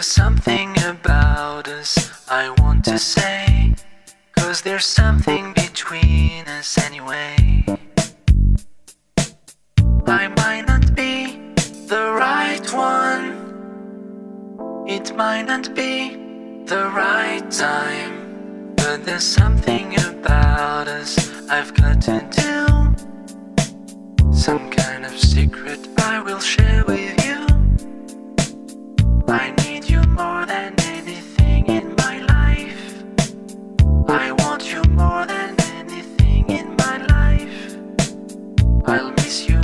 There's something about us I want to say Cause there's something between us anyway I might not be the right one It might not be the right time But there's something about us I've got to do Some kind of secret I will share with you. I'll miss you.